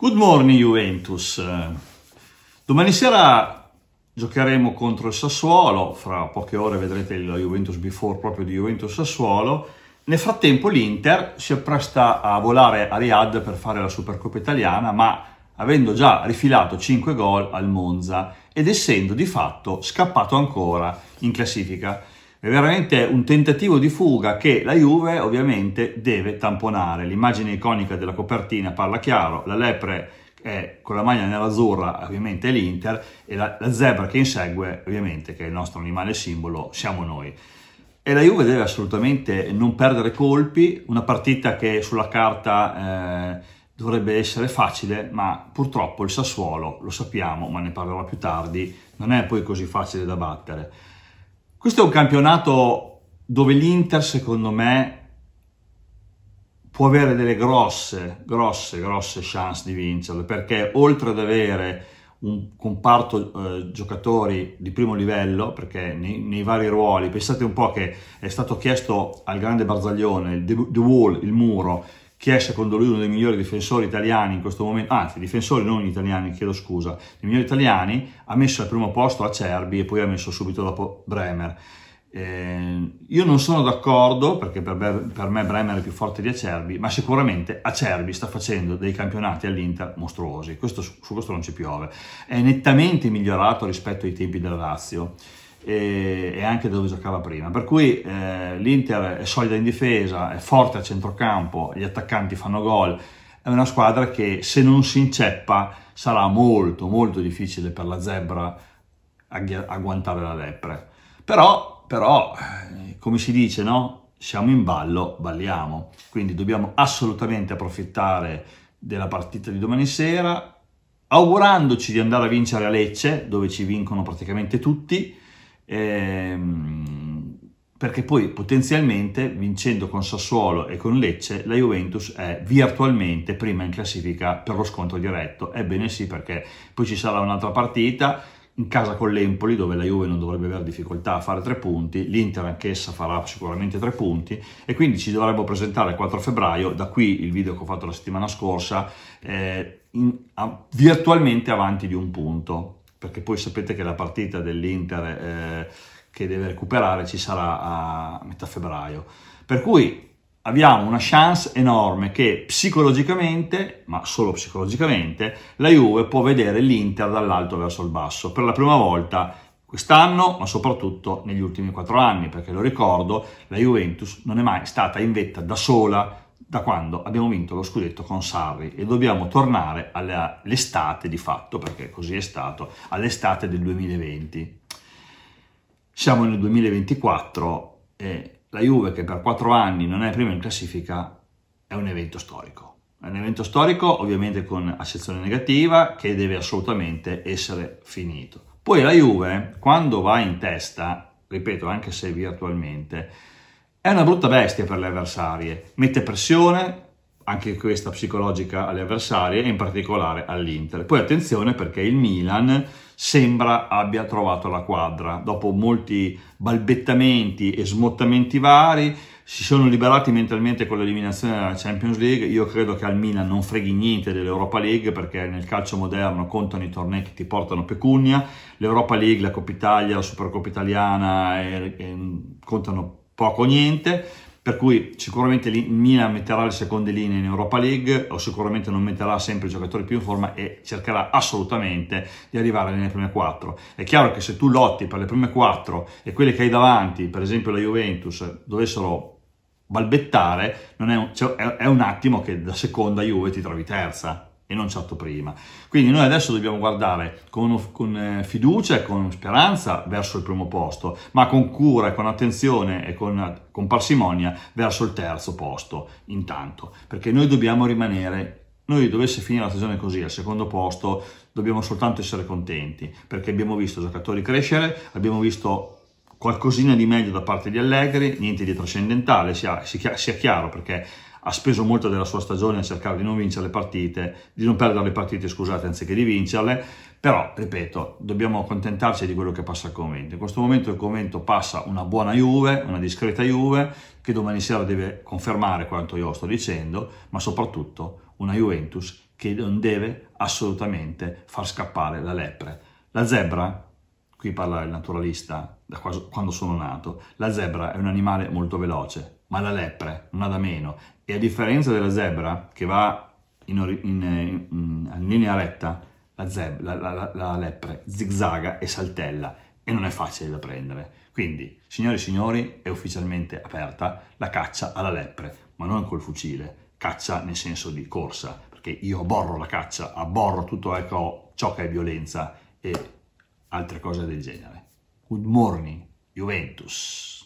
Good morning Juventus. Domani sera giocheremo contro il Sassuolo, fra poche ore vedrete la Juventus Before proprio di Juventus Sassuolo. Nel frattempo l'Inter si appresta a volare a Riyadh per fare la Supercoppa italiana, ma avendo già rifilato 5 gol al Monza ed essendo di fatto scappato ancora in classifica. È veramente un tentativo di fuga che la Juve ovviamente deve tamponare. L'immagine iconica della copertina parla chiaro, la lepre è con la maglia nerazzurra ovviamente è l'Inter e la, la, zebra che insegue ovviamente che è il nostro animale simbolo siamo noi. E la Juve deve assolutamente non perdere colpi, una partita che sulla carta eh, dovrebbe essere facile, ma purtroppo il Sassuolo, lo sappiamo, ma ne parlerò più tardi, non è poi così facile da battere. Questo è un campionato dove l'Inter, secondo me, può avere delle grosse, grosse, grosse chance di vincerlo, perché oltre ad avere un comparto eh, giocatori di primo livello, perché nei, nei, vari ruoli, pensate un po' che è stato chiesto al grande Barzaglione, The, Wall, il muro, chi è secondo lui uno dei migliori difensori italiani in questo momento, anzi difensori non italiani, chiedo scusa, i migliori italiani, ha messo al primo posto Acerbi e poi ha messo subito dopo Bremer. Eh, io non sono d'accordo perché per, per, me Bremer è più forte di Acerbi, ma sicuramente Acerbi sta facendo dei campionati all'Inter mostruosi, questo, su questo non ci piove. È nettamente migliorato rispetto ai tempi del Lazio e, e anche dove giocava prima. Per cui eh, l'Inter è solida in difesa, è forte a centrocampo, gli attaccanti fanno gol, è una squadra che se non si inceppa sarà molto molto difficile per la Zebra agguantare la lepre. Però, però eh, come si dice, no? Siamo in ballo, balliamo. Quindi dobbiamo assolutamente approfittare della partita di domani sera, augurandoci di andare a vincere a Lecce, dove ci vincono praticamente tutti, ehm, perché poi potenzialmente vincendo con Sassuolo e con Lecce la Juventus è virtualmente prima in classifica per lo scontro diretto. Ebbene sì, perché poi ci sarà un'altra partita in casa con l'Empoli dove la Juve non dovrebbe avere difficoltà a fare tre punti, l'Inter anch'essa farà sicuramente tre punti e quindi ci dovremmo presentare il 4 febbraio, da qui il video che ho fatto la settimana scorsa, eh, in, a, virtualmente avanti di un punto perché poi sapete che la partita dell'Inter eh, che deve recuperare ci sarà a metà febbraio. Per cui abbiamo una chance enorme che psicologicamente, ma solo psicologicamente, la Juve può vedere l'Inter dall'alto verso il basso. Per la prima volta quest'anno, ma soprattutto negli ultimi quattro anni, perché lo ricordo, la Juventus non è mai stata in vetta da sola da quando abbiamo vinto lo scudetto con Sarri e dobbiamo tornare all'estate di fatto, perché così è stato, all'estate del 2020. Siamo nel 2024 e la Juve che per quattro anni non è prima in classifica è un evento storico. È un evento storico ovviamente con accezione negativa che deve assolutamente essere finito. Poi la Juve quando va in testa, ripeto anche se virtualmente, è una brutta bestia per le avversarie, mette pressione, anche questa psicologica alle avversarie e in particolare all'Inter. Poi attenzione perché il Milan sembra abbia trovato la quadra, dopo molti balbettamenti e smottamenti vari, si sono liberati mentalmente con l'eliminazione della Champions League. Io credo che al Milan non freghi niente dell'Europa League perché nel calcio moderno contano i tornei che ti portano pecunia. L'Europa League, la Coppa Italia, la Supercoppa Italiana e, e, contano poco o niente, per cui sicuramente il Milan metterà le seconde linee in Europa League o sicuramente non metterà sempre i giocatori più in forma e cercherà assolutamente di arrivare nelle prime quattro. È chiaro che se tu lotti per le prime quattro e quelle che hai davanti, per esempio la Juventus, dovessero balbettare, è un, cioè, è un attimo che da seconda Juve ti trovi terza, e non certo prima. Quindi noi adesso dobbiamo guardare con, con, eh, fiducia e con speranza verso il primo posto, ma con cura, con attenzione e con, con parsimonia verso il terzo posto intanto, perché noi dobbiamo rimanere noi dovesse finire la stagione così, al secondo posto, dobbiamo soltanto essere contenti, perché abbiamo visto giocatori crescere, abbiamo visto qualcosina di meglio da parte di Allegri, niente di trascendentale, sia, sia chiaro, perché ha speso molto della sua stagione a cercare di non vincere le partite, di non perdere le partite, scusate, anziché di vincerle, però, ripeto, dobbiamo accontentarci di quello che passa al commento. In questo momento il commento passa una buona Juve, una discreta Juve, che domani sera deve confermare quanto io sto dicendo, ma soprattutto una Juventus che non deve assolutamente far scappare la lepre. La zebra qui parla il naturalista da quando sono nato, la zebra è un animale molto veloce, ma la lepre non ha da meno e a differenza della zebra che va in, in, in, in linea retta, la, zeb, la, la, la, lepre zigzaga e saltella e non è facile da prendere. Quindi, signori e signori, è ufficialmente aperta la caccia alla lepre, ma non col fucile, caccia nel senso di corsa, perché io aborro la caccia, aborro tutto ecco, ciò che è violenza e altre cose del genere. Good morning, Juventus.